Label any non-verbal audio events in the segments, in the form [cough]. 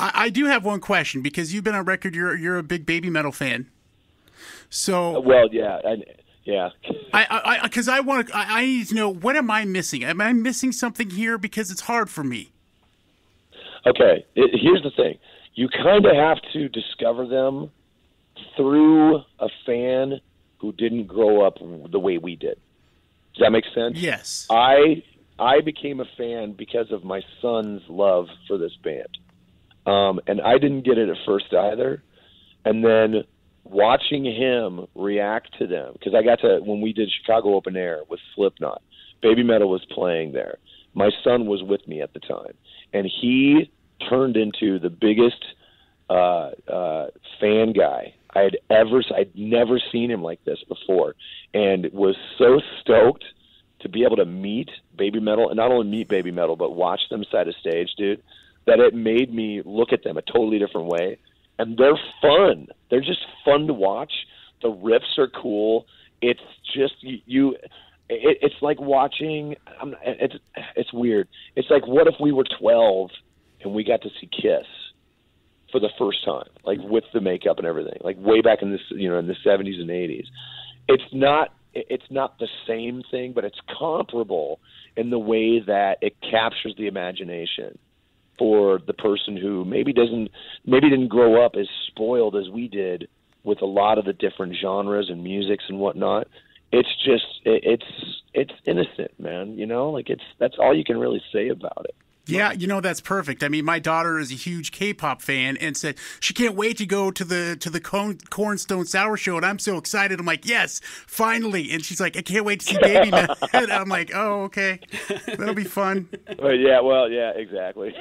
I, I do have one question because you've been on record. You're you're a big BABYMETAL fan. So uh, Well, yeah, and yeah. [laughs] I I because I, want to I, I need to know what am I missing? Am I missing something here? Because it's hard for me. Okay, it, here's the thing. You kind of have to discover them through a fan who didn't grow up the way we did. Does that make sense? Yes. I I became a fan because of my son's love for this band, um, and I didn't get it at first either. And then watching him react to them, because I got to when we did Chicago Open Air with Slipknot, BABYMETAL was playing there. My son was with me at the time, and he turned into the biggest uh, uh, fan guy I had ever. I'd never seen him like this before, and was so stoked to be able to meet BABYMETAL, and not only meet BABYMETAL, but watch them side of stage, dude. That it made me look at them a totally different way, and they're fun. They're just fun to watch. The riffs are cool. It's just you. you it, it's like watching. I'm, it's it's weird. It's like what if we were 12 and we got to see Kiss for the first time, like with the makeup and everything, like way back in this, you know, in the 70s and 80s. It's not it's not the same thing, but it's comparable in the way that it captures the imagination for the person who maybe doesn't maybe didn't grow up as spoiled as we did with a lot of the different genres and musics and whatnot. It's just it, it's it's innocent, man. You know, like it's that's all you can really say about it. Yeah, you know that's perfect. I mean, my daughter is a huge K-pop fan and said she can't wait to go to the to the Korn and Stone Sour Show, and I'm so excited. I'm like, yes, finally! And she's like, I can't wait to see Baby [laughs] Man. and [laughs] I'm like, oh, okay, that'll be fun. [laughs] Well, yeah, well, yeah, exactly.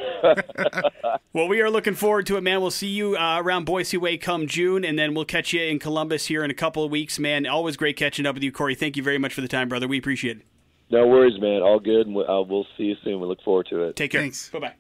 well, we are looking forward to it, man. We'll see you uh, around Boise Way come June, and then we'll catch you in Columbus here in a couple of weeks, man. Always great catching up with you, Corey. Thank you very much for the time, brother. We appreciate it. No worries, man. All good. And we'll, uh, we'll see you soon. We look forward to it. Take care. Thanks. Bye bye.